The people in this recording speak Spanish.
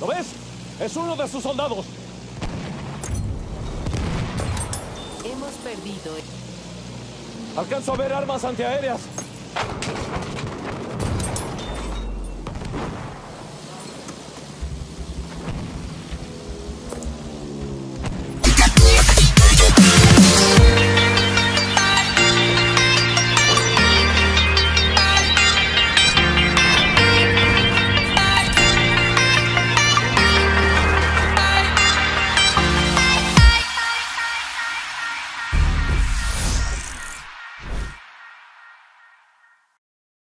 Lo ves, Es uno de sus soldados. Hemos perdido. Alcanzo a ver armas antiaéreas.